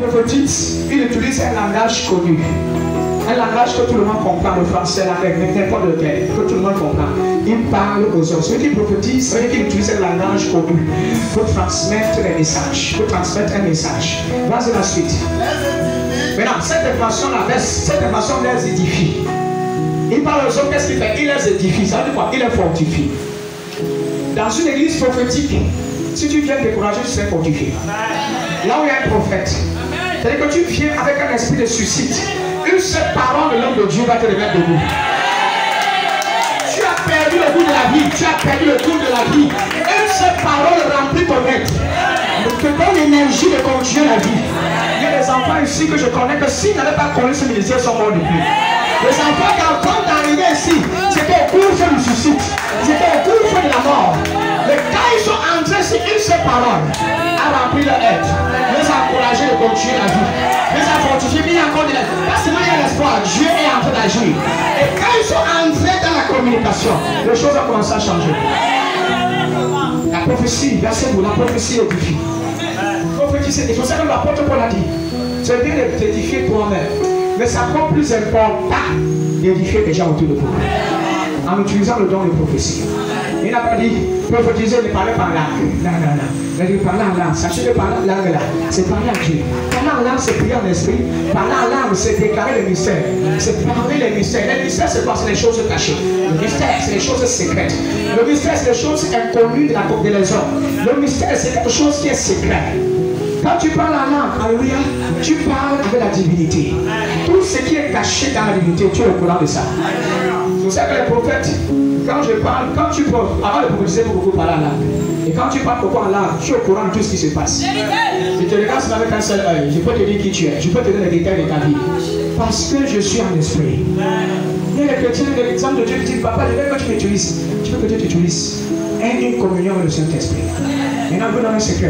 prophétise, il utilise un langage connu. Un langage que tout le monde comprend, le français, l'anglais, n'importe lequel, que tout le monde comprend. Il parle aux hommes. Celui qui prophétise, celui qui utilise un langage connu pour transmettre un message. Pour transmettre un message. Vas-y la suite. Maintenant, cette information-là, cette information les édifie. Il parle aux hommes, qu'est-ce qu'il fait? Il les édifie. Ça veut dire quoi? Il les fortifie. Dans une église prophétique, si tu viens décourager, tu seras fortifié. Là où il y a un prophète, c'est-à-dire que tu viens avec un esprit de suicide. Une seule parole de l'homme de Dieu va te remettre debout. Tu as perdu le goût de la vie. Tu as perdu le goût de la vie. Une seule parole remplit ton être. Te donne l'énergie de continuer la vie. Il y a des enfants ici que je connais que s'ils n'avaient pas connu ce ministère, ils sont morts depuis. Les enfants qui avant d'arriver ici, c'était au cours suicide. C'était au encouragés de continuer la vie, les a fortifiés, mis encore de. Parce que il y a l'espoir, Dieu est en train d'agir. Et quand ils sont entrés dans la communication, les choses ont commencé à changer. La prophétie, verset vous, la prophétie édifie. La prophétie, c'est c'est ça que l'apôtre Paul a dit. C'est bien d'édifier toi-même. Mais ça prend plus important d'édifier les gens autour de vous. En utilisant le don de prophétie. Il n'a pas dit prophétiser, ne parler par langue. Non, non, non. Il a dit parler en langue. Sachez que parler en langue là, c'est parler à Dieu. Parler en langue, c'est prier en esprit. Parler en langue, c'est déclarer le mystère. C'est parler les mystères. Les mystères, c'est quoi C'est les choses cachées. Le mystère, c'est les choses secrètes. Le mystère, c'est les choses inconnues de la de les hommes. Le mystère, c'est quelque chose qui est secret. Quand tu parles en langue, alléluia, tu parles avec la divinité. Tout ce qui est caché dans la divinité, tu es au courant de ça. C'est ça que les prophètes, quand je parle, quand tu parles, avant de prophétiser, beaucoup parler en langue. Et quand tu parles beaucoup en langue, tu es au courant de tout ce qui se passe. Je te regarde avec un seul œil. Je peux te dire qui tu es. Je peux te donner les détails de ta vie. Parce que je suis en esprit. Il y a les chrétiens de l'exemple de Dieu qui disent Papa, je veux que tu m'utilises. Tu veux que Dieu t'utilise. Aie une communion avec le Saint-Esprit. Maintenant, vous dans un secret.